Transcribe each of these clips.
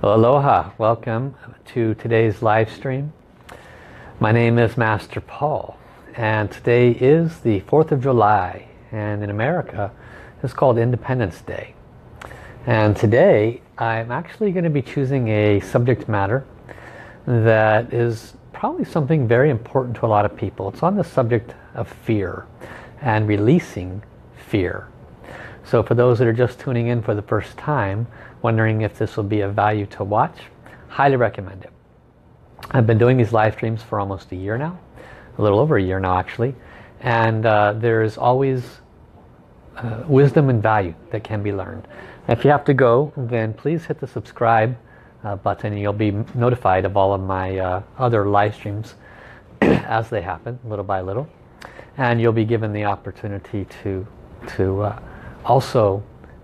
Aloha, welcome to today's live stream. My name is Master Paul and today is the 4th of July and in America it's called Independence Day. And today I'm actually going to be choosing a subject matter that is probably something very important to a lot of people. It's on the subject of fear and releasing fear. So for those that are just tuning in for the first time, wondering if this will be of value to watch, highly recommend it. I've been doing these live streams for almost a year now, a little over a year now actually, and uh, there's always uh, wisdom and value that can be learned. If you have to go, then please hit the subscribe uh, button and you'll be notified of all of my uh, other live streams as they happen, little by little. And you'll be given the opportunity to, to uh, also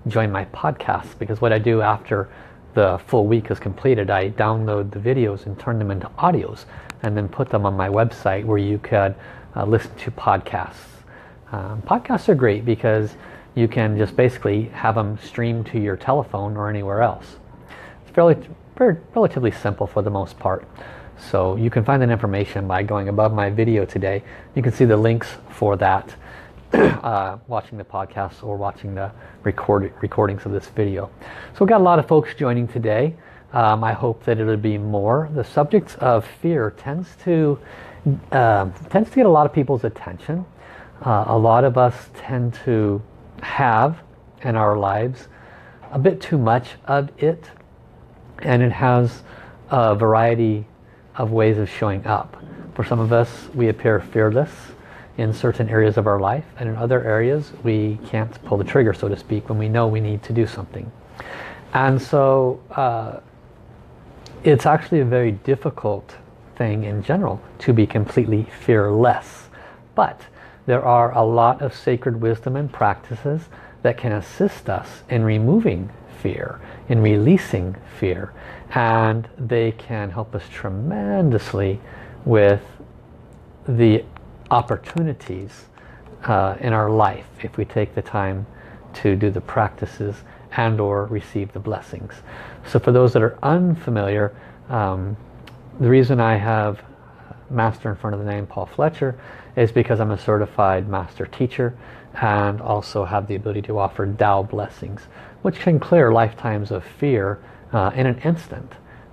join my podcast because what I do after the full week is completed, I download the videos and turn them into audios and then put them on my website where you could uh, listen to podcasts. Um, podcasts are great because you can just basically have them streamed to your telephone or anywhere else. It's fairly, very, relatively simple for the most part. So you can find that information by going above my video today. You can see the links for that uh, watching the podcast or watching the record recordings of this video. So we've got a lot of folks joining today. Um, I hope that it'll be more. The subject of fear tends to uh, tends to get a lot of people's attention. Uh, a lot of us tend to have in our lives a bit too much of it and it has a variety of ways of showing up. For some of us we appear fearless in certain areas of our life and in other areas we can't pull the trigger so to speak when we know we need to do something. And so uh, it's actually a very difficult thing in general to be completely fearless. But there are a lot of sacred wisdom and practices that can assist us in removing fear in releasing fear and they can help us tremendously with the opportunities uh, in our life if we take the time to do the practices and or receive the blessings. So for those that are unfamiliar, um, the reason I have master in front of the name Paul Fletcher is because I'm a certified master teacher and also have the ability to offer Tao blessings which can clear lifetimes of fear uh, in an instant.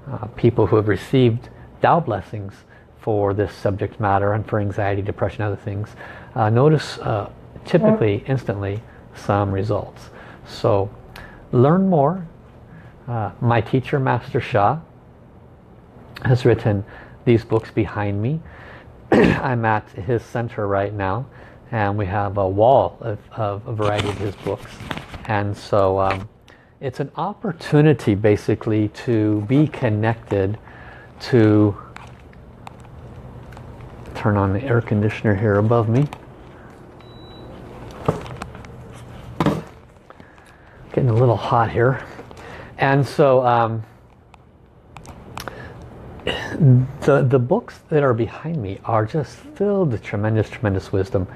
Uh, people who have received Tao blessings for this subject matter and for anxiety, depression, other things, uh, notice uh, typically instantly some results. So learn more. Uh, my teacher, Master Sha, has written these books behind me. I'm at his center right now and we have a wall of, of a variety of his books. And so um, it's an opportunity basically to be connected to turn on the air conditioner here above me. Getting a little hot here. And so um, the, the books that are behind me are just filled with tremendous, tremendous wisdom.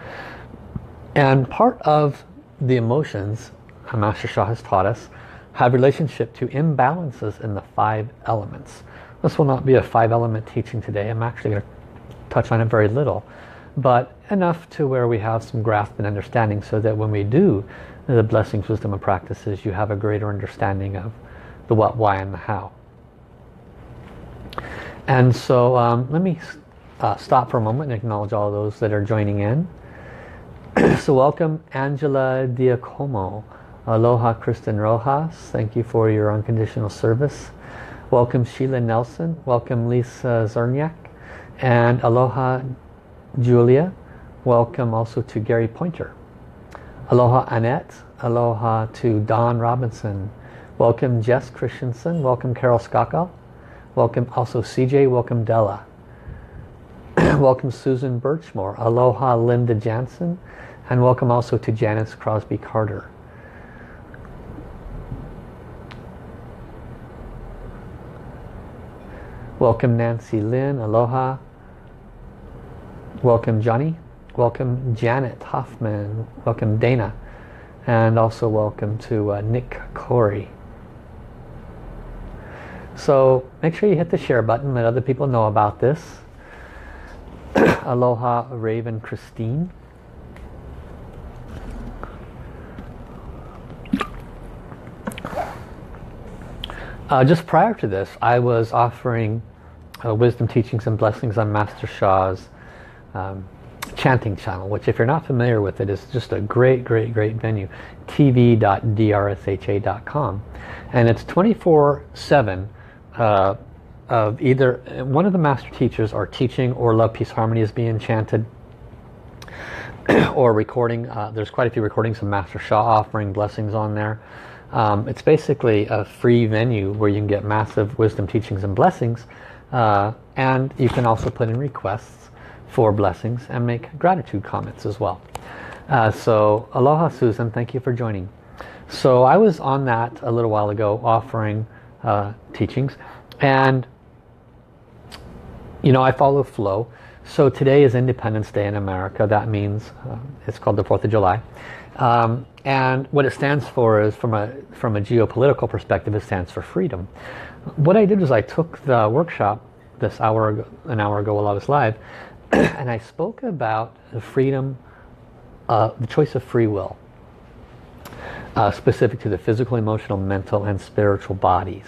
And part of the emotions, Master Sha has taught us, have relationship to imbalances in the five elements. This will not be a five element teaching today. I'm actually going to touch on it very little but enough to where we have some grasp and understanding so that when we do the blessings, wisdom and practices you have a greater understanding of the what, why and the how. And so um, let me uh, stop for a moment and acknowledge all those that are joining in. so welcome Angela Diacomo. Aloha Kristen Rojas. Thank you for your unconditional service. Welcome Sheila Nelson. Welcome Lisa Zerniak. And aloha Julia. Welcome also to Gary Pointer. Aloha Annette. Aloha to Don Robinson. Welcome Jess Christensen. Welcome Carol Skakal. Welcome also CJ. Welcome Della. welcome Susan Birchmore. Aloha Linda Jansen. And welcome also to Janice Crosby Carter. Welcome Nancy Lynn. Aloha. Welcome Johnny. Welcome Janet Hoffman. Welcome Dana. And also welcome to uh, Nick Corey. So make sure you hit the share button, let other people know about this. Aloha Raven Christine. Uh, just prior to this, I was offering uh, wisdom teachings and blessings on Master Sha's um, chanting channel, which if you're not familiar with it, is just a great, great, great venue. tv.drsha.com. And it's 24-7 uh, of either one of the master teachers are teaching or love, peace, harmony is being chanted or recording. Uh, there's quite a few recordings of Master Sha offering blessings on there. Um, it's basically a free venue where you can get massive wisdom teachings and blessings uh, and you can also put in requests for blessings and make gratitude comments as well. Uh, so aloha Susan, thank you for joining. So I was on that a little while ago offering uh, teachings and you know I follow flow. So today is Independence Day in America. That means uh, it's called the 4th of July. Um, and what it stands for is from a from a geopolitical perspective it stands for freedom. What I did was I took the workshop this hour ago, an hour ago while I was live and I spoke about the freedom uh, the choice of free will uh, specific to the physical emotional mental and spiritual bodies.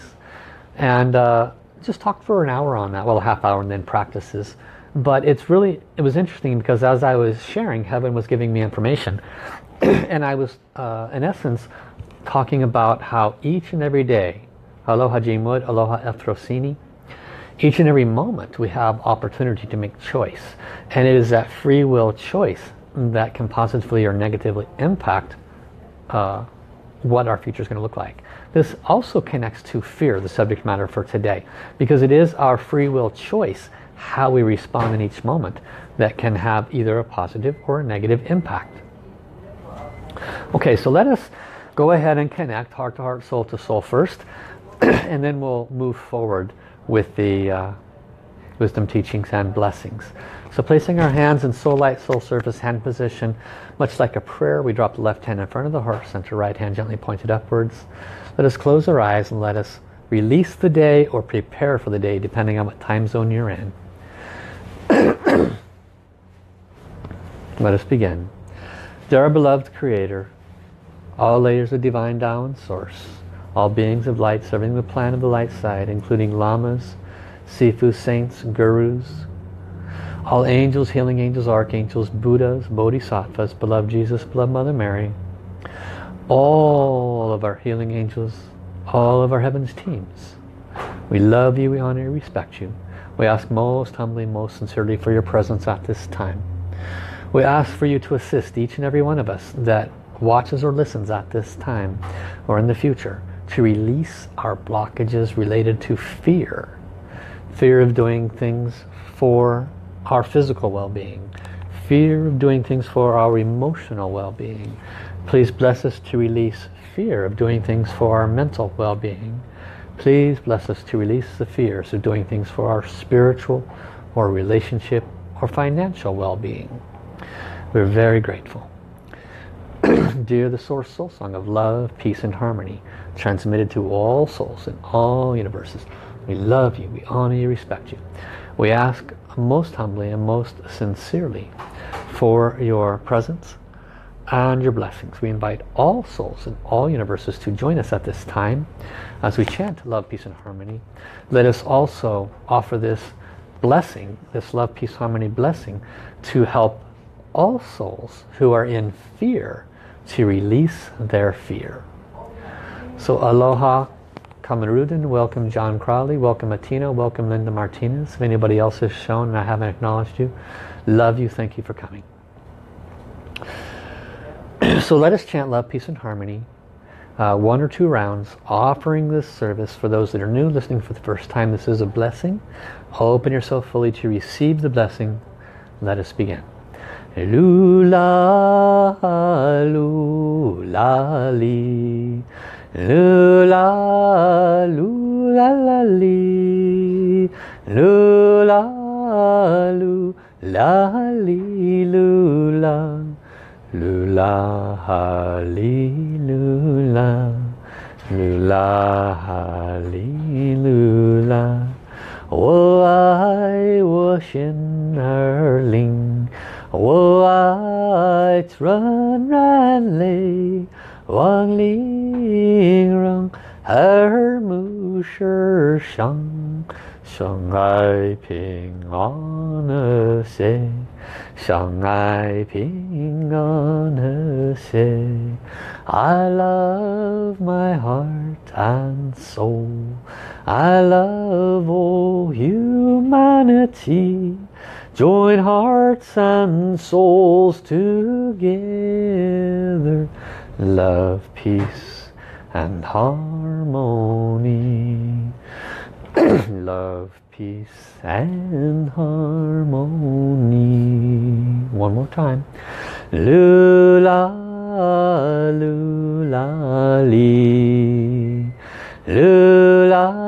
And uh, just talked for an hour on that well a half hour and then practices. But it's really it was interesting because as I was sharing heaven was giving me information and I was, uh, in essence, talking about how each and every day, aloha jimud, aloha Efrosini, each and every moment we have opportunity to make choice. And it is that free will choice that can positively or negatively impact uh, what our future is going to look like. This also connects to fear, the subject matter for today, because it is our free will choice how we respond in each moment that can have either a positive or a negative impact. Okay, so let us go ahead and connect heart to heart, soul to soul first, and then we'll move forward with the uh, wisdom teachings and blessings. So placing our hands in soul light, soul surface, hand position, much like a prayer, we drop the left hand in front of the heart center, right hand gently pointed upwards. Let us close our eyes and let us release the day or prepare for the day, depending on what time zone you're in. let us begin. Dear beloved Creator, all layers of divine Tao Source, all beings of light serving the plan of the light side, including lamas, sifu saints, gurus, all angels, healing angels, archangels, Buddhas, Bodhisattvas, beloved Jesus, beloved Mother Mary, all of our healing angels, all of our heavens teams. We love you, we honor you, respect you. We ask most humbly, most sincerely for your presence at this time. We ask for you to assist each and every one of us that watches or listens at this time or in the future to release our blockages related to fear. Fear of doing things for our physical well-being. Fear of doing things for our emotional well-being. Please bless us to release fear of doing things for our mental well-being. Please bless us to release the fears of doing things for our spiritual or relationship or financial well-being. We're very grateful. Dear the Source Soul Song of love, peace and harmony, transmitted to all souls in all universes. We love you, we honor you, respect you. We ask most humbly and most sincerely for your presence and your blessings. We invite all souls in all universes to join us at this time as we chant love, peace and harmony. Let us also offer this blessing, this love, peace, harmony blessing to help all souls who are in fear to release their fear. So aloha Kamarudin, welcome John Crowley, welcome Atina, welcome Linda Martinez. If anybody else has shown and I haven't acknowledged you, love you, thank you for coming. so let us chant love, peace and harmony. Uh, one or two rounds offering this service for those that are new listening for the first time this is a blessing open yourself fully to receive the blessing let us begin 噜啦啦，噜啦哩，噜啦噜啦啦哩，噜啦噜啦哩噜啦，噜啦哈哩噜啦，噜啦哈哩噜啦，我爱我心儿灵。我爱纯然泪，望玲珑耳目是伤，相爱平安和谐，相爱平安和谐。I love my heart and soul. I love all humanity. Join hearts and souls together. Love, peace and harmony. Love, peace and harmony. One more time. Lula, lula. Lula, lula,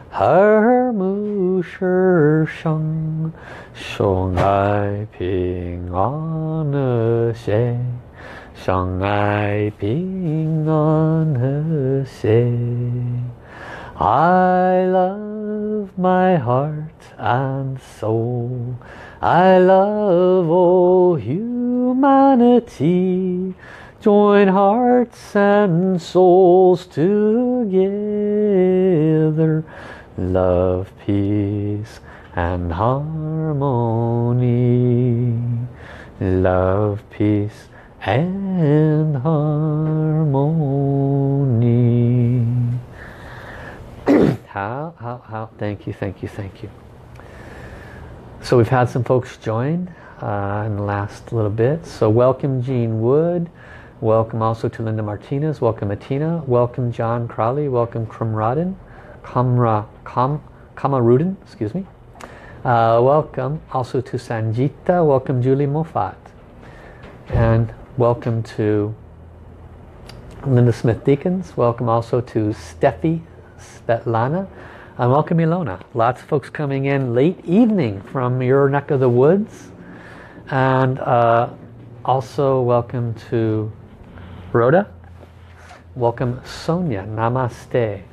耳目是伤，相爱平安和谐，相爱平安和谐。I love my heart and soul. I love all humanity. Join hearts and souls together. Love, peace and harmony. Love, peace and harmony. how, how, how, thank you, thank you, thank you. So we've had some folks join uh, in the last little bit. So welcome Jean Wood. Welcome also to Linda Martinez. Welcome Atina. Welcome John Crowley. Welcome Krumradin. Kamra, Kam, Kamarudin, excuse me. Uh, welcome also to Sanjita. Welcome Julie Moffat. And welcome to Linda Smith Deacons. Welcome also to Steffi Svetlana. And welcome Ilona. Lots of folks coming in late evening from your neck of the woods. And uh, also welcome to Rhoda. Welcome Sonia. Namaste.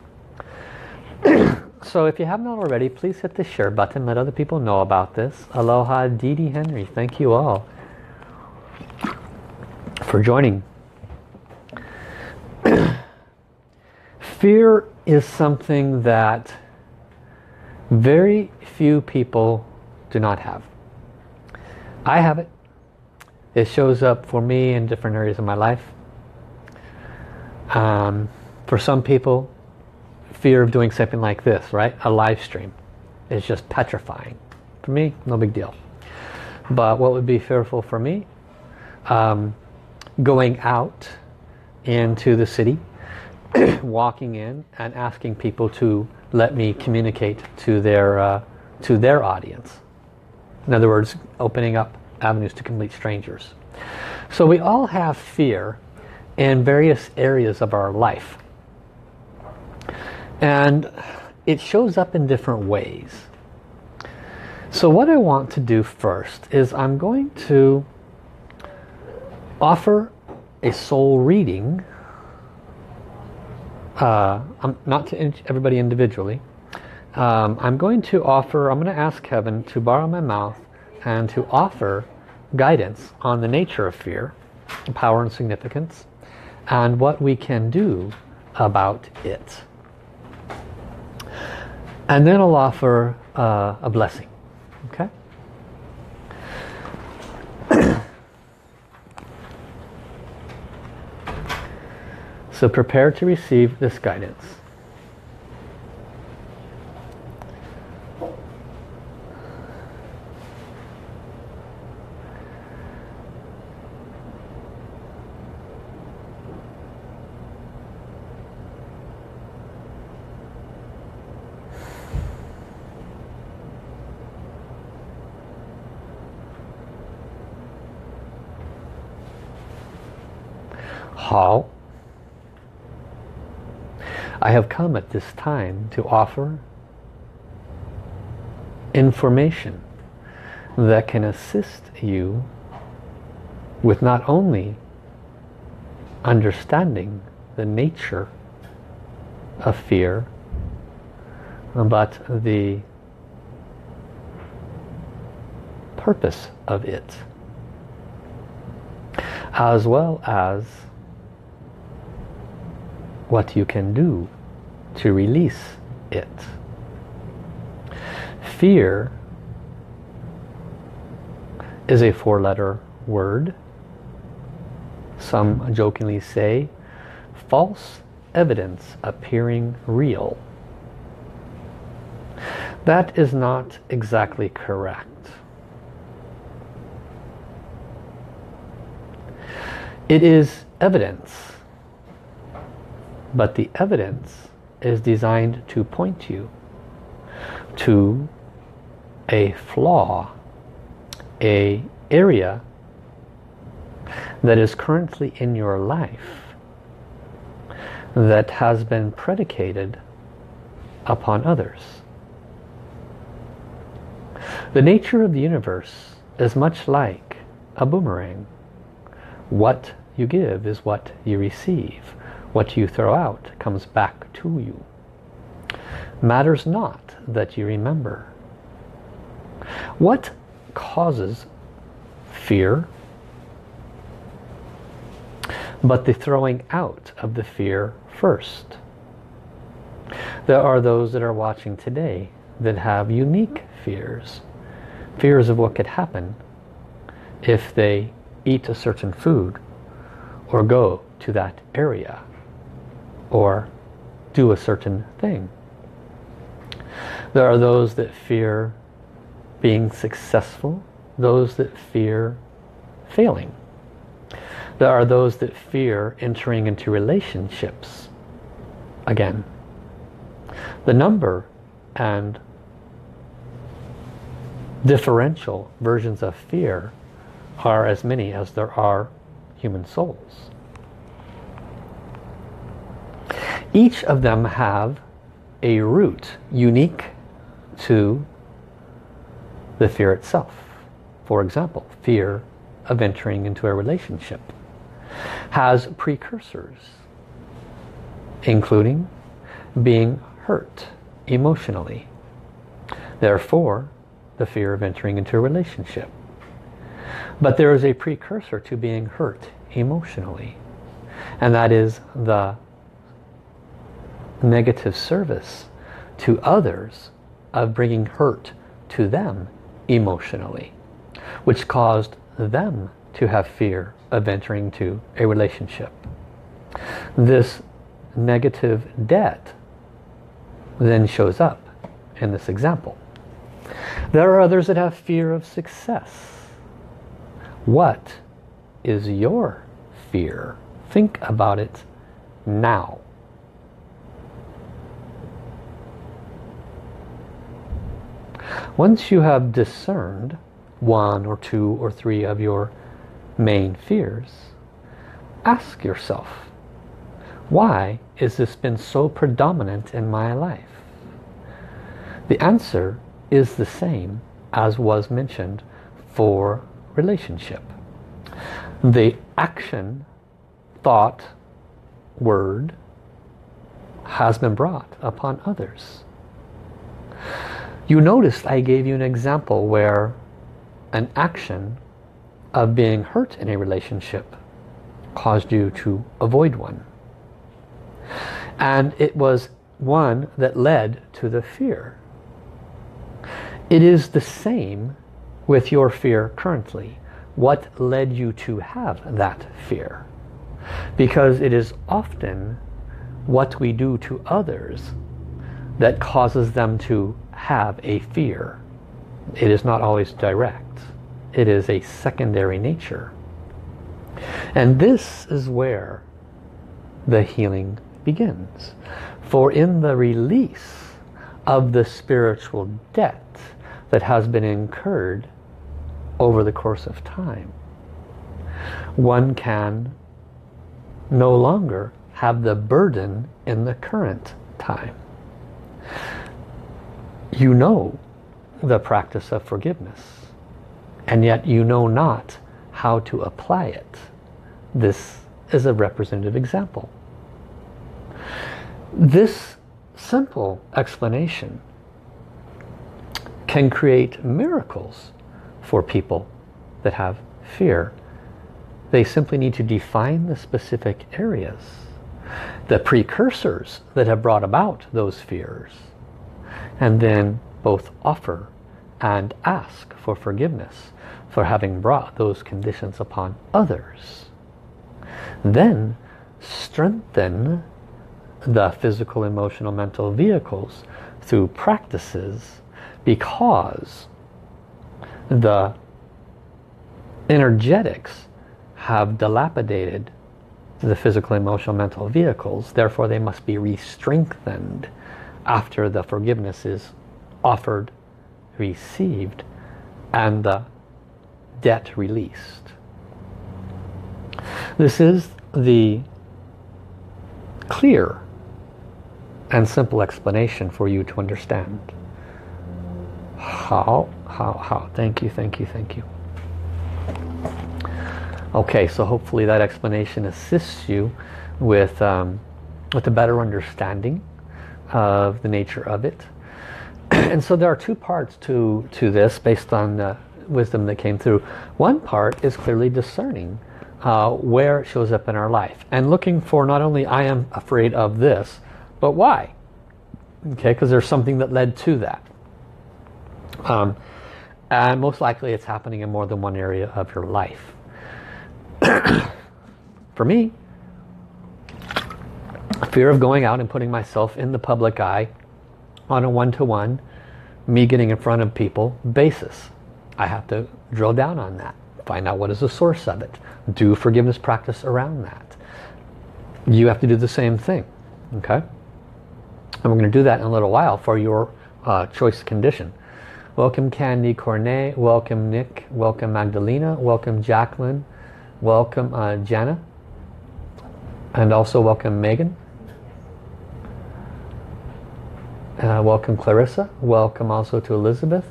so if you haven't already, please hit the share button. Let other people know about this. Aloha Dee Dee Henry. Thank you all for joining. Fear is something that very few people do not have. I have it. It shows up for me in different areas of my life. Um, for some people, fear of doing something like this, right? A live stream is just petrifying. For me, no big deal. But what would be fearful for me? Um, going out into the city, walking in and asking people to let me communicate to their uh, to their audience. In other words, opening up avenues to complete strangers. So we all have fear in various areas of our life. And it shows up in different ways. So what I want to do first is I'm going to offer a soul reading uh, not to everybody individually. Um, I'm going to offer, I'm going to ask heaven to borrow my mouth and to offer guidance on the nature of fear, power and significance, and what we can do about it. And then I'll offer uh, a blessing. Okay? So prepare to receive this guidance. 好 I have come at this time to offer information that can assist you with not only understanding the nature of fear but the purpose of it as well as what you can do to release it. Fear is a four-letter word. Some jokingly say false evidence appearing real. That is not exactly correct. It is evidence but the evidence is designed to point you to a flaw, a area that is currently in your life that has been predicated upon others. The nature of the universe is much like a boomerang. What you give is what you receive. What you throw out comes back to you. Matters not that you remember. What causes fear? But the throwing out of the fear first. There are those that are watching today that have unique fears. Fears of what could happen if they eat a certain food or go to that area or do a certain thing. There are those that fear being successful, those that fear failing. There are those that fear entering into relationships. Again, the number and differential versions of fear are as many as there are human souls. Each of them have a root unique to the fear itself. For example, fear of entering into a relationship has precursors, including being hurt emotionally. Therefore, the fear of entering into a relationship. But there is a precursor to being hurt emotionally, and that is the negative service to others of bringing hurt to them emotionally, which caused them to have fear of entering to a relationship. This negative debt then shows up in this example. There are others that have fear of success. What is your fear? Think about it now. Once you have discerned one or two or three of your main fears, ask yourself, why has this been so predominant in my life? The answer is the same as was mentioned for relationship. The action, thought, word has been brought upon others. You noticed I gave you an example where an action of being hurt in a relationship caused you to avoid one. And it was one that led to the fear. It is the same with your fear currently. What led you to have that fear? Because it is often what we do to others that causes them to have a fear. It is not always direct. It is a secondary nature. And this is where the healing begins. For in the release of the spiritual debt that has been incurred over the course of time, one can no longer have the burden in the current time. You know the practice of forgiveness and yet you know not how to apply it. This is a representative example. This simple explanation can create miracles for people that have fear. They simply need to define the specific areas, the precursors that have brought about those fears, and then both offer and ask for forgiveness for having brought those conditions upon others. Then strengthen the physical, emotional, mental vehicles through practices because the energetics have dilapidated the physical, emotional, mental vehicles. Therefore, they must be re-strengthened after the forgiveness is offered, received, and the debt released. This is the clear and simple explanation for you to understand. How, how, how. Thank you, thank you, thank you. Okay, so hopefully that explanation assists you with, um, with a better understanding of the nature of it. and so there are two parts to, to this based on the wisdom that came through. One part is clearly discerning uh, where it shows up in our life and looking for not only I am afraid of this, but why? Okay, because there's something that led to that. Um, and most likely it's happening in more than one area of your life. For me, fear of going out and putting myself in the public eye on a one-to-one, -one, me getting in front of people basis. I have to drill down on that. Find out what is the source of it. Do forgiveness practice around that. You have to do the same thing. Okay? And we're going to do that in a little while for your uh, choice condition. Welcome Candy Cornet. Welcome Nick. Welcome Magdalena. Welcome Jacqueline. Welcome uh, Jana. And also welcome Megan. Uh, welcome Clarissa. Welcome also to Elizabeth.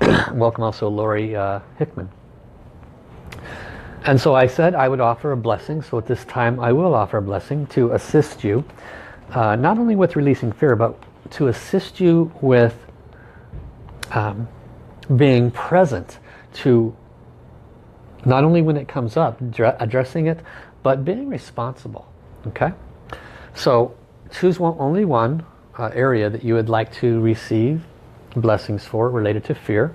welcome also Lori uh, Hickman. And so I said I would offer a blessing. So at this time I will offer a blessing to assist you. Uh, not only with releasing fear, but to assist you with um, being present to not only when it comes up, addressing it, but being responsible. Okay? So choose one, only one uh, area that you would like to receive blessings for related to fear.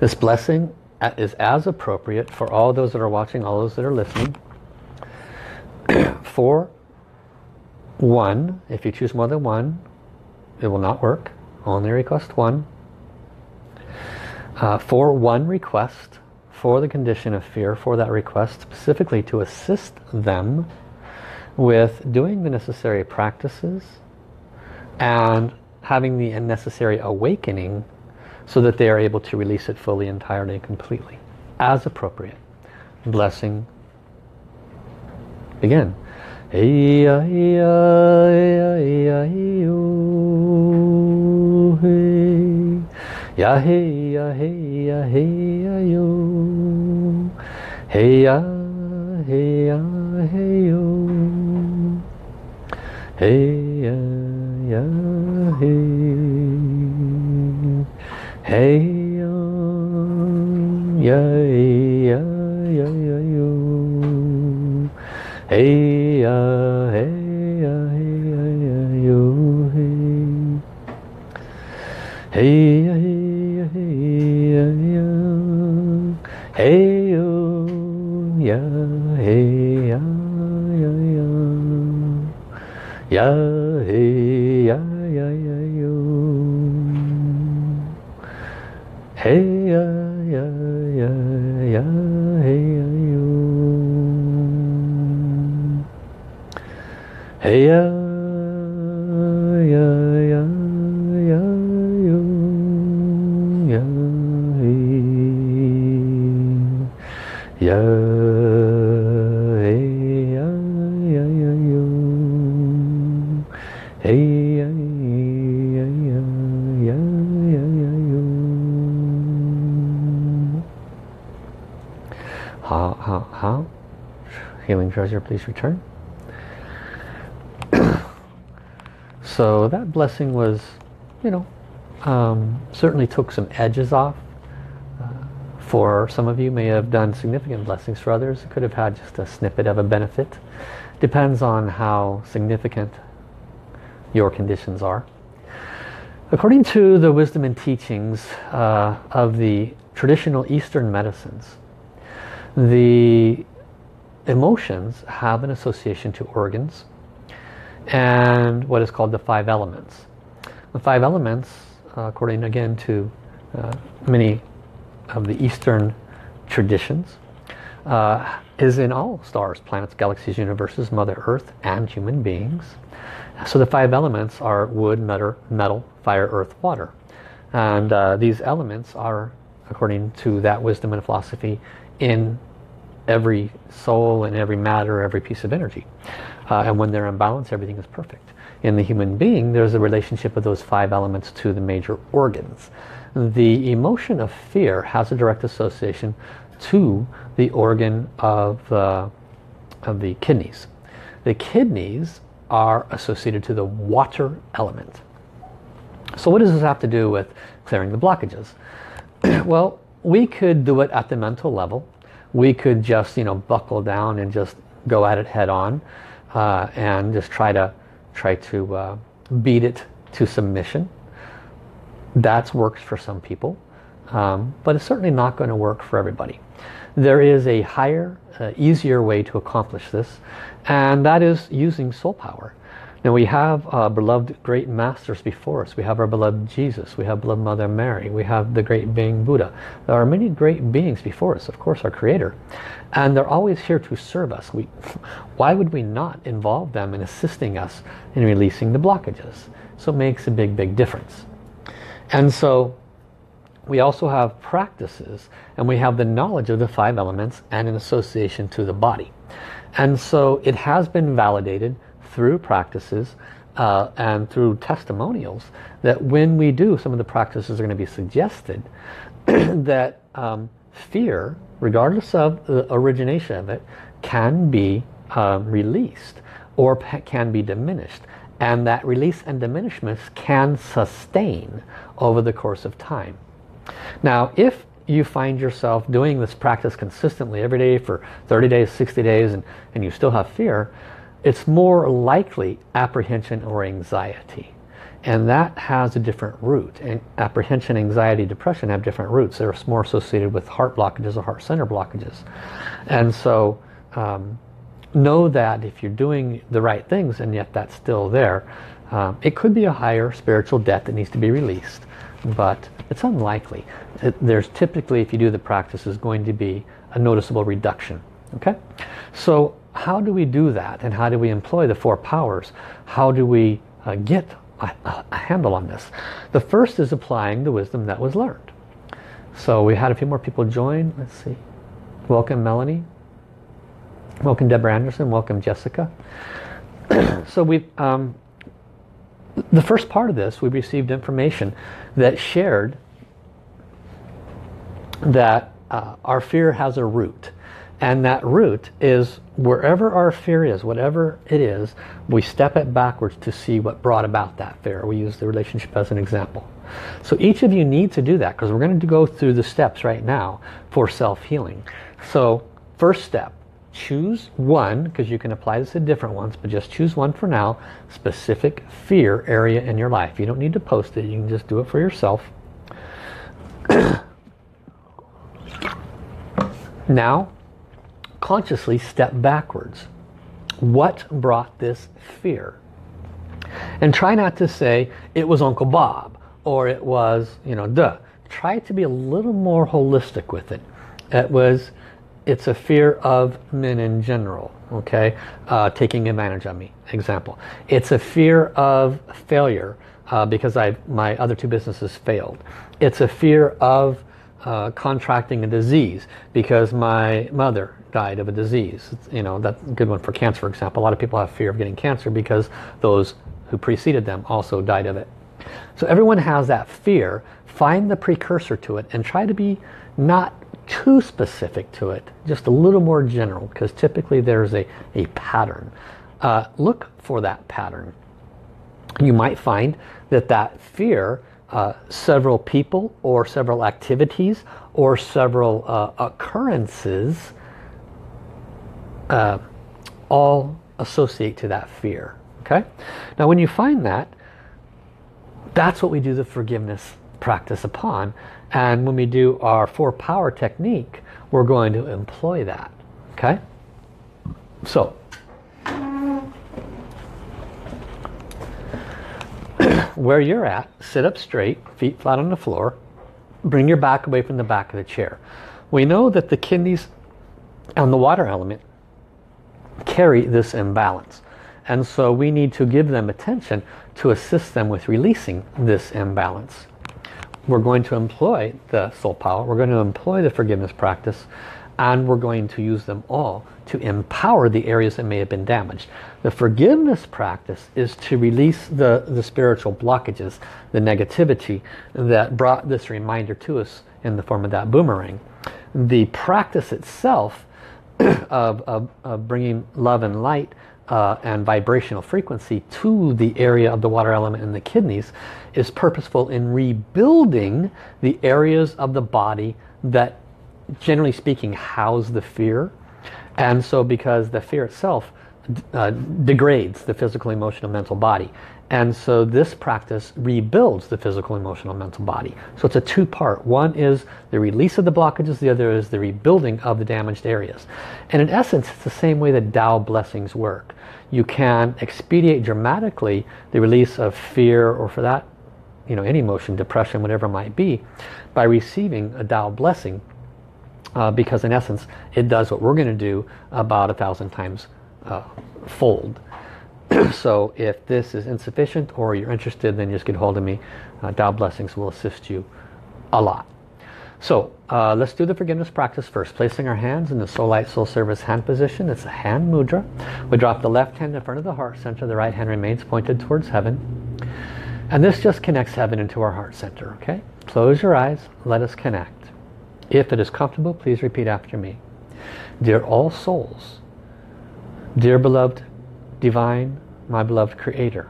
This blessing is as appropriate for all those that are watching, all those that are listening. for one, if you choose more than one, it will not work. Only request one. Uh, for one request, for the condition of fear, for that request, specifically to assist them with doing the necessary practices and having the necessary awakening so that they are able to release it fully, entirely, and completely, as appropriate. Blessing. Begin. Ya hey ya hey ya hey yo. Hey ya hey ya hey yo. Hey ya ya hey Hey ya ya ya ya ya yo. Hey ya hey ya hey ya yo. Hey hey Ya hey ya ya ya yo Hey ya ya ya ya hey ya yo. Hey ya, ya, ya, ya, yo, ya, hey, ya, treasure, please return. so that blessing was, you know, um, certainly took some edges off. Uh, for some of you may have done significant blessings for others. It could have had just a snippet of a benefit. Depends on how significant your conditions are. According to the wisdom and teachings uh, of the traditional Eastern medicines, the emotions have an association to organs and what is called the five elements. The five elements, uh, according again to uh, many of the Eastern traditions, uh, is in all stars, planets, galaxies, universes, Mother Earth, and human beings. So the five elements are wood, metal, metal fire, earth, water. And uh, these elements are, according to that wisdom and philosophy, in every soul and every matter, every piece of energy. Uh, and when they're in balance, everything is perfect. In the human being, there's a relationship of those five elements to the major organs. The emotion of fear has a direct association to the organ of, uh, of the kidneys. The kidneys are associated to the water element. So what does this have to do with clearing the blockages? well, we could do it at the mental level. We could just, you know, buckle down and just go at it head on uh, and just try to try to uh, beat it to submission. That's works for some people, um, but it's certainly not going to work for everybody. There is a higher, uh, easier way to accomplish this, and that is using soul power. Now we have uh, beloved great masters before us. We have our beloved Jesus. We have beloved Mother Mary. We have the great being Buddha. There are many great beings before us, of course our Creator. And they're always here to serve us. We, why would we not involve them in assisting us in releasing the blockages? So it makes a big, big difference. And so we also have practices and we have the knowledge of the five elements and an association to the body. And so it has been validated through practices uh, and through testimonials that when we do some of the practices are going to be suggested that um, fear regardless of the origination of it can be um, released or can be diminished and that release and diminishments can sustain over the course of time. Now if you find yourself doing this practice consistently every day for 30 days, 60 days and, and you still have fear, it's more likely apprehension or anxiety. And that has a different root. And apprehension, anxiety, depression have different roots. They're more associated with heart blockages or heart center blockages. And so um, know that if you're doing the right things and yet that's still there, um, it could be a higher spiritual debt that needs to be released. But it's unlikely. It, there's typically, if you do the practice, is going to be a noticeable reduction. Okay? So how do we do that and how do we employ the four powers? How do we uh, get a, a, handle on this? The first is applying the wisdom that was learned. So we had a few more people join. Let's see. Welcome Melanie. Welcome Deborah Anderson. Welcome Jessica. so we um, the first part of this we received information that shared that uh, our fear has a root and that root is wherever our fear is, whatever it is, we step it backwards to see what brought about that fear. We use the relationship as an example. So each of you need to do that because we're going to go through the steps right now for self-healing. So first step, choose one, because you can apply this to different ones, but just choose one for now, specific fear area in your life. You don't need to post it, you can just do it for yourself. now, consciously step backwards. What brought this fear? And try not to say, it was Uncle Bob, or it was, you know, duh. Try to be a little more holistic with it. It was it's a fear of men in general, okay? Uh, taking advantage of me, example. It's a fear of failure uh, because I my other two businesses failed. It's a fear of uh, contracting a disease because my mother died of a disease. You know, that's a good one for cancer, for example. A lot of people have fear of getting cancer because those who preceded them also died of it. So everyone has that fear. Find the precursor to it and try to be not too specific to it, just a little more general because typically there's a, a pattern. Uh, look for that pattern. You might find that that fear, uh, several people or several activities or several uh, occurrences uh, all associate to that fear. Okay. Now when you find that, that's what we do the forgiveness practice upon. And when we do our four power technique, we're going to employ that. Okay? So, where you're at, sit up straight, feet flat on the floor, bring your back away from the back of the chair. We know that the kidneys and the water element carry this imbalance. And so we need to give them attention to assist them with releasing this imbalance. We're going to employ the soul power, we're going to employ the forgiveness practice, and we're going to use them all to empower the areas that may have been damaged. The forgiveness practice is to release the, the spiritual blockages, the negativity that brought this reminder to us in the form of that boomerang. The practice itself of, of, of bringing love and light uh, and vibrational frequency to the area of the water element in the kidneys is purposeful in rebuilding the areas of the body that generally speaking house the fear. And so because the fear itself uh, degrades the physical emotional mental body and so this practice rebuilds the physical, emotional, mental body. So it's a two-part. One is the release of the blockages, the other is the rebuilding of the damaged areas. And in essence, it's the same way that Tao blessings work. You can expedite dramatically the release of fear or for that, you know, any emotion, depression, whatever it might be, by receiving a Tao blessing. Uh, because in essence, it does what we're going to do about a thousand times uh, fold. so if this is insufficient or you're interested, then just get hold of me. Uh, Tao Blessings will assist you a lot. So uh, let's do the forgiveness practice first. Placing our hands in the Soul Light Soul Service hand position. It's a hand mudra. We drop the left hand in front of the heart center. The right hand remains pointed towards heaven. And this just connects heaven into our heart center. Okay? Close your eyes. Let us connect. If it is comfortable, please repeat after me. Dear all souls, dear beloved divine, my beloved creator.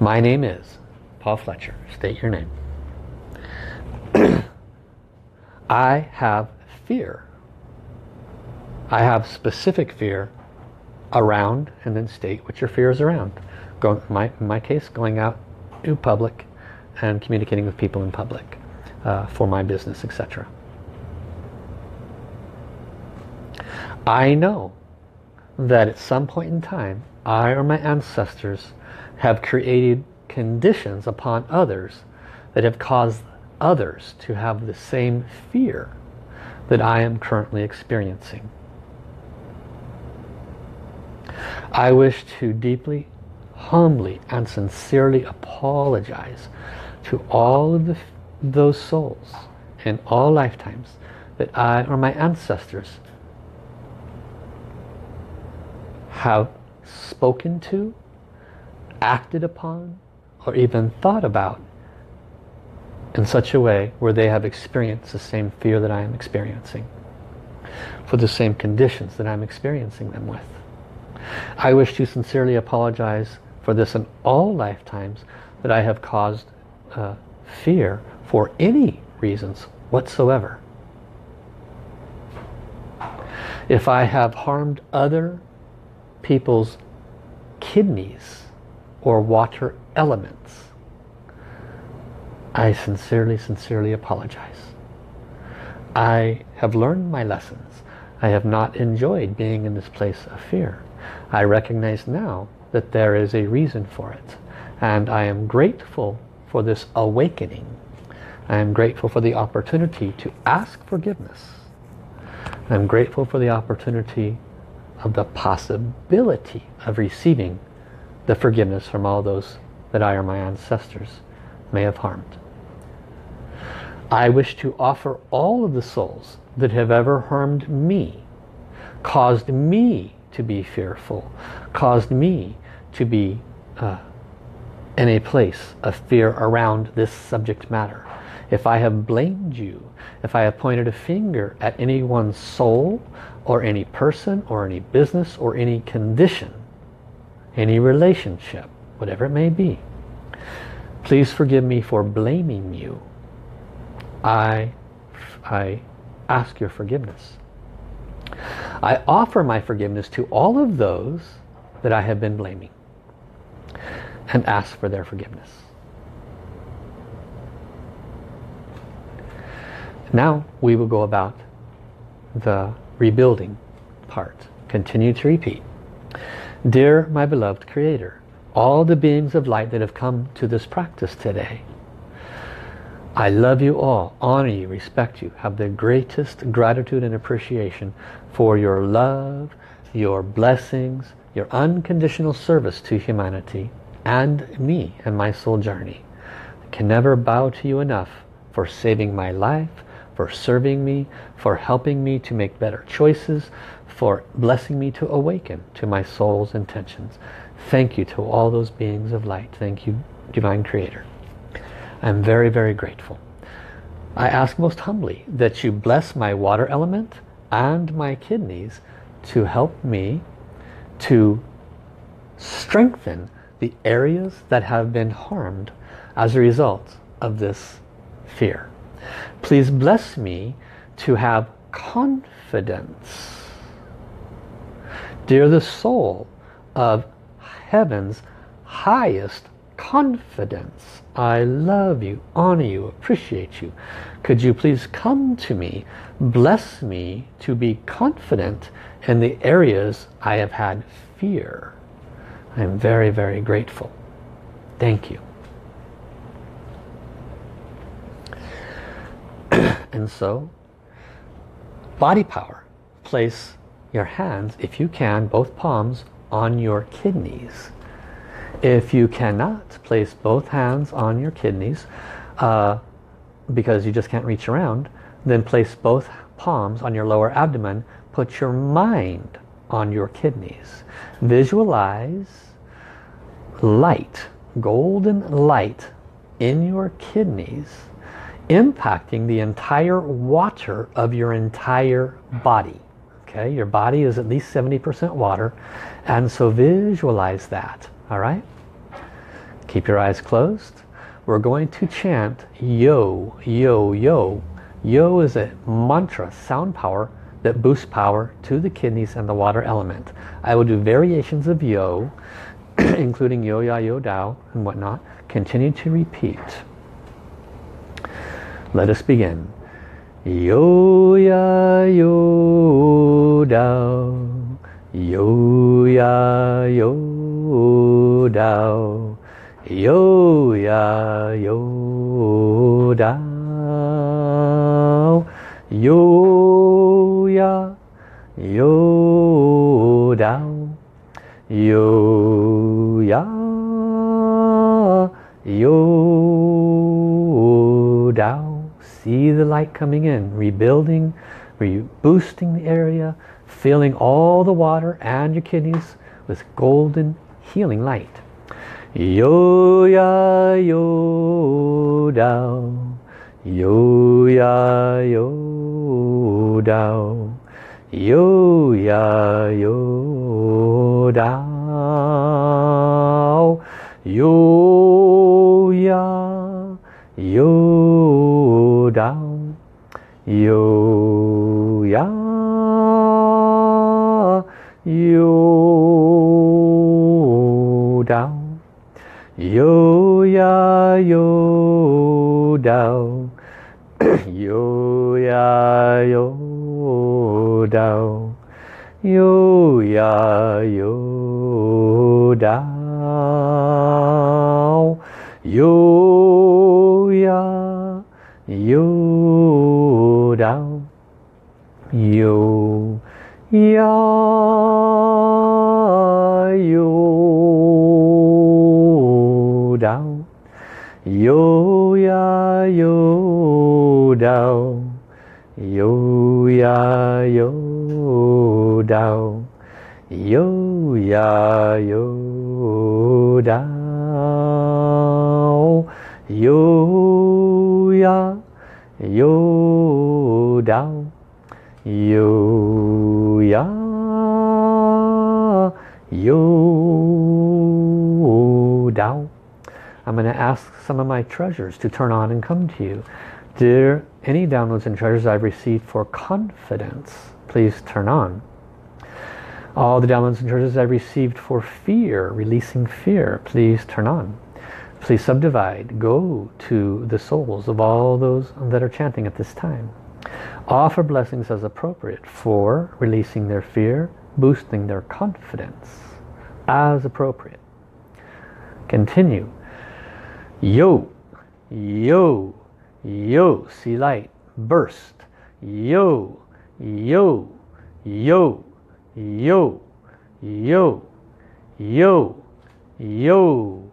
My name is Paul Fletcher. State your name. I have fear. I have specific fear around and then state what your fear is around. My, in my case, going out to public and communicating with people in public uh, for my business, etc. I know that at some point in time, I or my ancestors have created conditions upon others that have caused others to have the same fear that I am currently experiencing. I wish to deeply, humbly and sincerely apologize to all of the, those souls in all lifetimes that I or my ancestors have spoken to, acted upon, or even thought about in such a way where they have experienced the same fear that I am experiencing for the same conditions that I'm experiencing them with. I wish to sincerely apologize for this in all lifetimes that I have caused uh, fear for any reasons whatsoever. If I have harmed other people's kidneys or water elements. I sincerely, sincerely apologize. I have learned my lessons. I have not enjoyed being in this place of fear. I recognize now that there is a reason for it. And I am grateful for this awakening. I am grateful for the opportunity to ask forgiveness. I'm grateful for the opportunity of the possibility of receiving the forgiveness from all those that I or my ancestors may have harmed. I wish to offer all of the souls that have ever harmed me, caused me to be fearful, caused me to be uh, in a place of fear around this subject matter. If I have blamed you, if I have pointed a finger at anyone's soul or any person or any business or any condition, any relationship, whatever it may be, please forgive me for blaming you. I, I ask your forgiveness. I offer my forgiveness to all of those that I have been blaming and ask for their forgiveness. Now we will go about the rebuilding part. Continue to repeat. Dear my beloved Creator, all the beings of light that have come to this practice today, I love you all, honor you, respect you, have the greatest gratitude and appreciation for your love, your blessings, your unconditional service to humanity and me and my soul journey. I can never bow to you enough for saving my life, for serving me, for helping me to make better choices, for blessing me to awaken to my soul's intentions. Thank you to all those beings of light. Thank you, Divine Creator. I'm very, very grateful. I ask most humbly that you bless my water element and my kidneys to help me to strengthen the areas that have been harmed as a result of this fear. Please bless me to have confidence. Dear the soul of heaven's highest confidence. I love you, honor you, appreciate you. Could you please come to me, bless me to be confident in the areas I have had fear. I am very, very grateful. Thank you. And so body power. Place your hands if you can both palms on your kidneys. If you cannot place both hands on your kidneys uh, because you just can't reach around then place both palms on your lower abdomen. Put your mind on your kidneys. Visualize light golden light in your kidneys impacting the entire water of your entire body. Okay, your body is at least 70% water and so visualize that. All right? Keep your eyes closed. We're going to chant yo, yo, yo. Yo is a mantra, sound power, that boosts power to the kidneys and the water element. I will do variations of yo, including yo, ya, yo, dao, and whatnot. Continue to repeat. Let us begin. Yo ya yo dao, yo ya yo dao, yo ya yo dao, yo ya yo dao, yo ya yo dao see the light coming in, rebuilding, re boosting the area, filling all the water and your kidneys with golden healing light. Yo ya yo dao, yo ya yo dao, yo ya yo dao, yo ya yo dao yo ya yo dao yo ya yo dao yo ya yo dao yo ya yo dao yo ya Yo Dao, yo ya yo Dao, yo ya yo Dao, yo ya yo Dao, yo ya yo Dao, yo. Ya Yo Dao. Yo Ya Yo. I'm going to ask some of my treasures to turn on and come to you. Dear, any downloads and treasures I've received for confidence, please turn on. All the downloads and treasures I've received for fear, releasing fear, please turn on. Please subdivide, go to the souls of all those that are chanting at this time. Offer blessings as appropriate for releasing their fear, boosting their confidence as appropriate. Continue. Yo, yo, yo, see light, burst. Yo, yo, yo, yo, yo, yo, yo,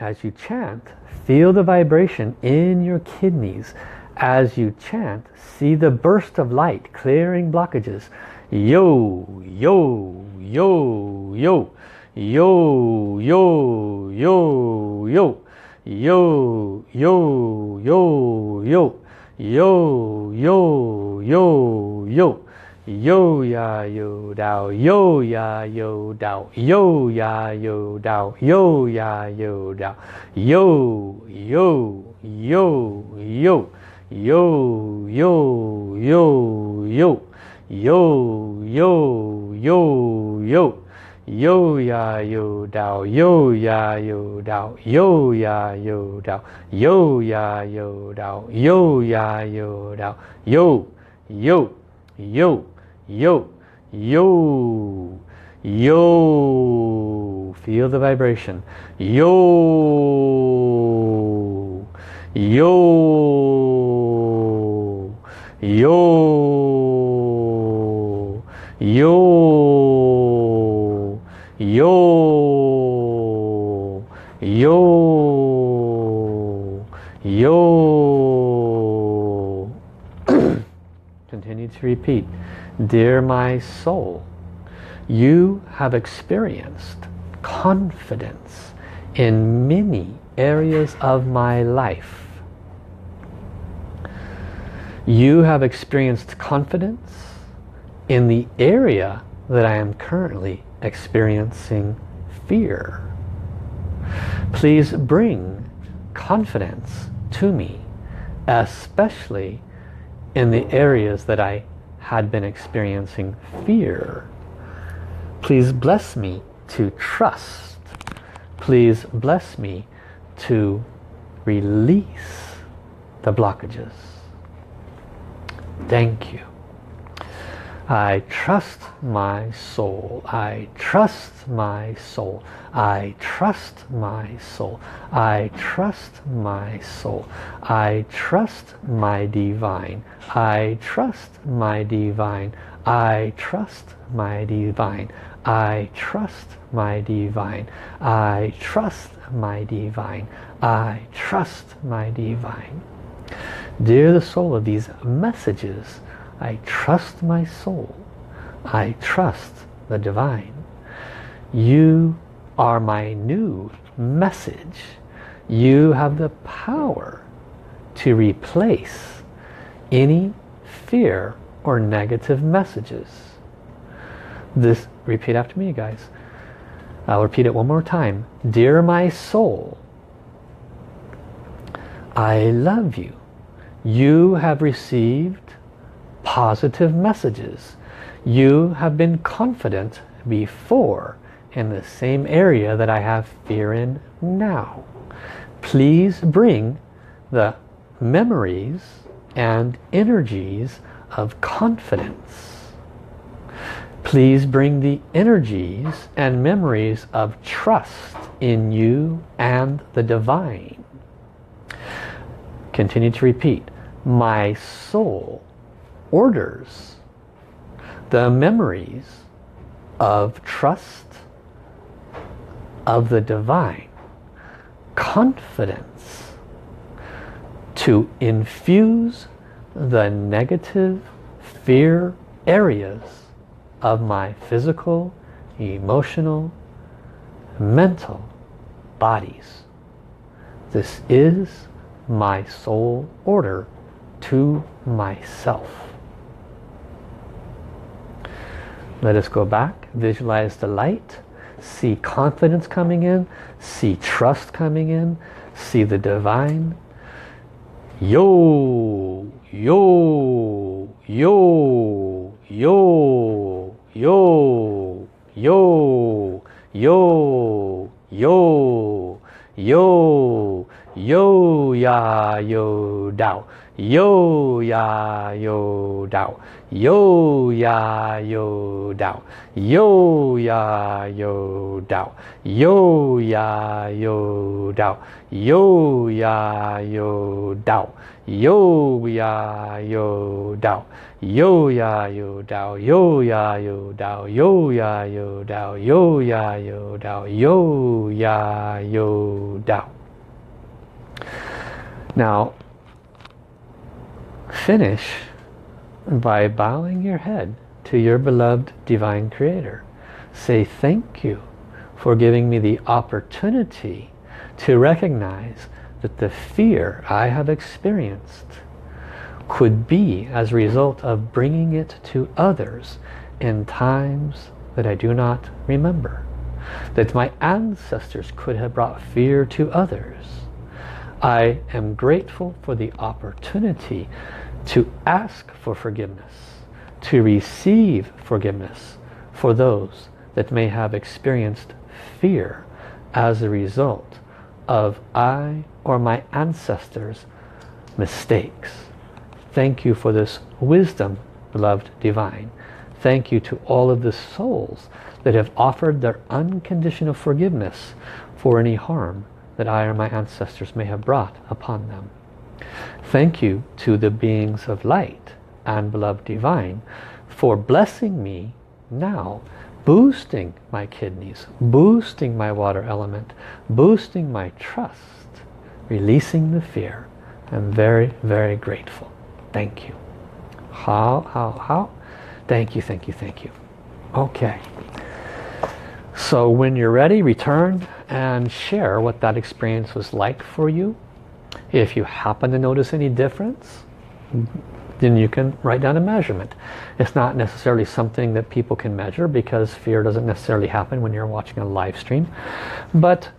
As you chant, feel the vibration in your kidneys. As you chant, see the burst of light clearing blockages. Yo, yo, yo, yo, yo, yo, yo, yo, yo, yo, yo, yo, yo, yo, yo, yo, yo ya yo dao, yo ya yo dao, yo ya yo dao, yo ya yo dao, yo, yo, yo, yo, yo, yo, yo, yo, yo, yo, yo, yo, yo ya yo dao, yo ya yo dao, yo ya yo dao, yo ya yo dao, yo ya yo dao, yo, yo, yo, yo, yo, yo, feel the vibration, yo, yo, yo, yo, yo, yo, yo. Continue to repeat. Dear my soul, you have experienced confidence in many areas of my life. You have experienced confidence in the area that I am currently experiencing fear. Please bring confidence to me, especially in the areas that I had been experiencing fear. Please bless me to trust. Please bless me to release the blockages. Thank you. I trust my soul. I trust my soul. I trust my soul. I trust my soul. I trust my divine. I trust my divine. I trust my divine. I trust my divine. I trust my divine. I trust my divine. Dear the soul of these messages, I trust my soul. I trust the divine. You are my new message. You have the power to replace any fear or negative messages. This, repeat after me guys. I'll repeat it one more time. Dear my soul, I love you. You have received positive messages. You have been confident before in the same area that I have fear in now. Please bring the memories and energies of confidence. Please bring the energies and memories of trust in you and the divine. Continue to repeat. My soul orders the memories of trust of the divine confidence to infuse the negative fear areas of my physical, emotional, mental bodies. This is my soul order to myself. Let us go back, visualize the light, see confidence coming in, see trust coming in, see the divine. Yo, yo, yo, yo, yo, yo, yo, yo, yo, yo, ya, yo, dao. Yo ya yo dao. Yo ya yo dao. Yo ya yo dao. Yo ya yo dao. Yo ya yo dao. Yo ya yo dao. Yo ya yo dao. Yo ya yo dao. Yo ya yo dao. Yo ya yo dao. Yo ya yo dao. Now, finish by bowing your head to your beloved Divine Creator. Say thank you for giving me the opportunity to recognize that the fear I have experienced could be as a result of bringing it to others in times that I do not remember. That my ancestors could have brought fear to others. I am grateful for the opportunity to ask for forgiveness, to receive forgiveness for those that may have experienced fear as a result of I or my ancestors' mistakes. Thank you for this wisdom, beloved divine. Thank you to all of the souls that have offered their unconditional forgiveness for any harm that I or my ancestors may have brought upon them. Thank you to the beings of light and beloved divine for blessing me now, boosting my kidneys, boosting my water element, boosting my trust, releasing the fear. I'm very, very grateful. Thank you. Hao, hao, hao? Thank you, thank you, thank you. Okay. So when you're ready, return and share what that experience was like for you if you happen to notice any difference, then you can write down a measurement. It's not necessarily something that people can measure because fear doesn't necessarily happen when you're watching a live stream. But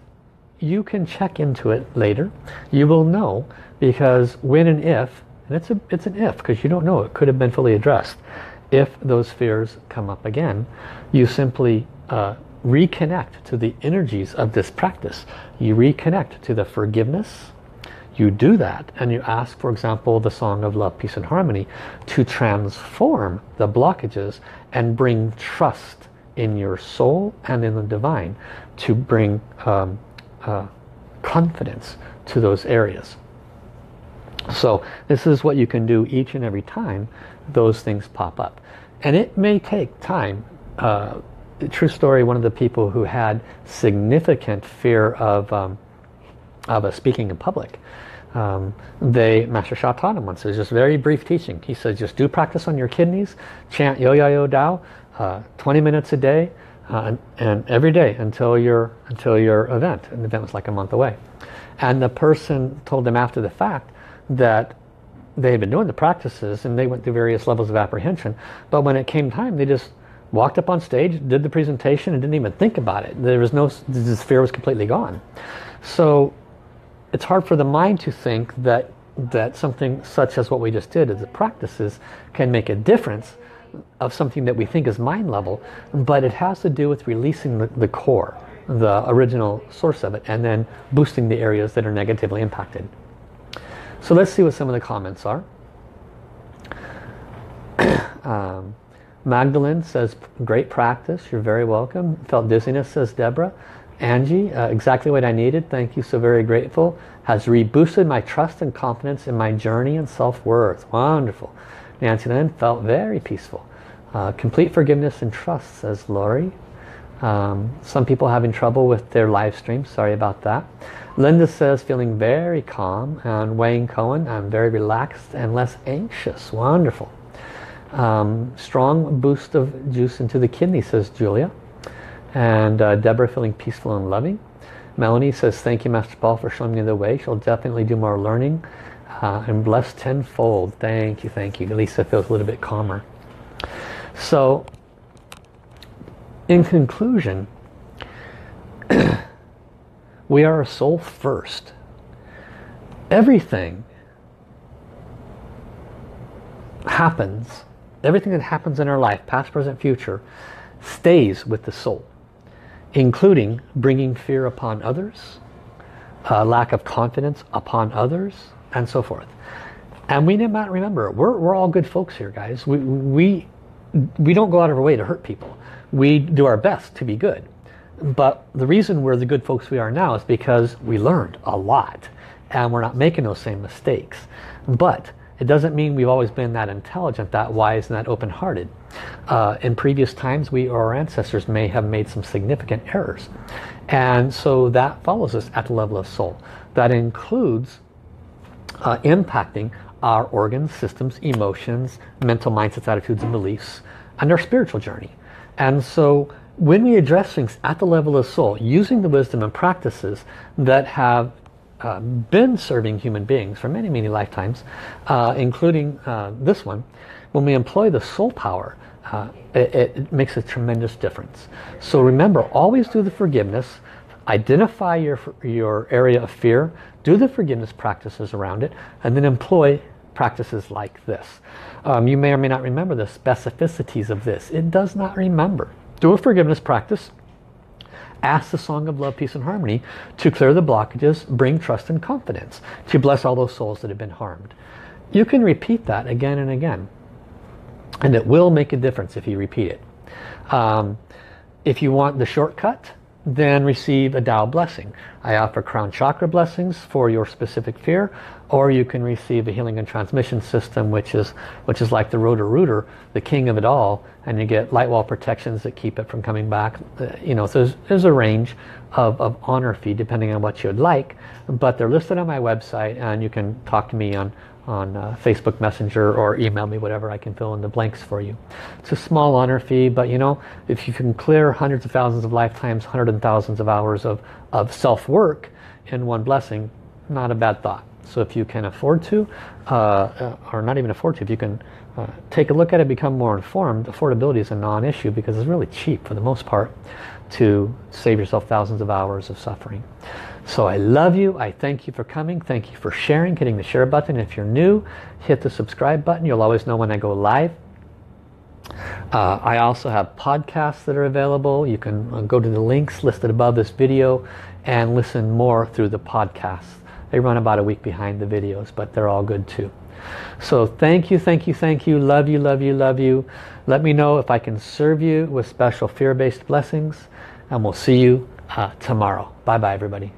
you can check into it later. You will know because when and if, and it's, a, it's an if because you don't know, it could have been fully addressed. If those fears come up again, you simply uh, reconnect to the energies of this practice. You reconnect to the forgiveness, you do that and you ask, for example, the Song of Love, Peace and Harmony to transform the blockages and bring trust in your soul and in the divine to bring um, uh, confidence to those areas. So this is what you can do each and every time those things pop up. And it may take time. Uh, true story, one of the people who had significant fear of, um, of speaking in public um, they, Master Sha taught him once, it was just very brief teaching. He said, just do practice on your kidneys, chant Yo Ya Yo Dao, uh, 20 minutes a day, uh, and, and, every day until your, until your event. And the event was like a month away. And the person told them after the fact that they had been doing the practices and they went through various levels of apprehension. But when it came time, they just walked up on stage, did the presentation, and didn't even think about it. There was no, this fear was completely gone. So it's hard for the mind to think that that something such as what we just did as the practices can make a difference of something that we think is mind level but it has to do with releasing the, the core the original source of it and then boosting the areas that are negatively impacted so let's see what some of the comments are um, Magdalene says great practice you're very welcome felt dizziness says Deborah Angie uh, exactly what I needed thank you so very grateful has reboosted my trust and confidence in my journey and self-worth wonderful Nancy Lynn felt very peaceful. Uh, complete forgiveness and trust, says Lori. Um, some people having trouble with their live stream. Sorry about that. Linda says feeling very calm. And Wayne Cohen, I'm very relaxed and less anxious. Wonderful. Um, strong boost of juice into the kidney, says Julia. And uh, Deborah feeling peaceful and loving. Melanie says, thank you, Master Paul, for showing me the way. She'll definitely do more learning uh, and blessed tenfold. Thank you, thank you. Lisa feels a little bit calmer. So, in conclusion, we are a soul first. Everything happens, everything that happens in our life, past, present, future, stays with the soul, including bringing fear upon others, uh, lack of confidence upon others, and so forth. And we might remember, we're, we're all good folks here, guys. We, we, we don't go out of our way to hurt people. We do our best to be good. But the reason we're the good folks we are now is because we learned a lot. And we're not making those same mistakes. But it doesn't mean we've always been that intelligent, that wise, and that open-hearted. Uh, in previous times, we or our ancestors may have made some significant errors. And so that follows us at the level of soul. That includes uh, impacting our organs, systems, emotions, mental mindsets, attitudes, and beliefs, and our spiritual journey. And so when we address things at the level of soul, using the wisdom and practices that have uh, been serving human beings for many, many lifetimes, uh, including uh, this one, when we employ the soul power, uh, it, it makes a tremendous difference. So remember, always do the forgiveness, identify your, your area of fear, do the forgiveness practices around it, and then employ practices like this. Um, you may or may not remember the specificities of this. It does not remember. Do a forgiveness practice. Ask the Song of Love, Peace and Harmony to clear the blockages, bring trust and confidence, to bless all those souls that have been harmed. You can repeat that again and again. And it will make a difference if you repeat it. Um, if you want the shortcut, then receive a Tao blessing. I offer crown chakra blessings for your specific fear or you can receive a healing and transmission system which is which is like the Roto-Rooter, the king of it all and you get light wall protections that keep it from coming back. You know, so there's, there's a range of, of honor fee depending on what you'd like but they're listed on my website and you can talk to me on on uh, Facebook Messenger or email me whatever I can fill in the blanks for you. It's a small honor fee but you know if you can clear hundreds of thousands of lifetimes, hundreds of thousands of hours of, of self-work in one blessing, not a bad thought. So if you can afford to, uh, uh or not even afford to, if you can uh, take a look at it, become more informed, affordability is a non-issue because it's really cheap for the most part to save yourself thousands of hours of suffering. So I love you. I thank you for coming. Thank you for sharing, hitting the share button. If you're new, hit the subscribe button. You'll always know when I go live. Uh, I also have podcasts that are available. You can uh, go to the links listed above this video and listen more through the podcasts. They run about a week behind the videos, but they're all good too. So thank you, thank you, thank you. Love you, love you, love you. Let me know if I can serve you with special fear-based blessings. And we'll see you uh, tomorrow. Bye-bye, everybody.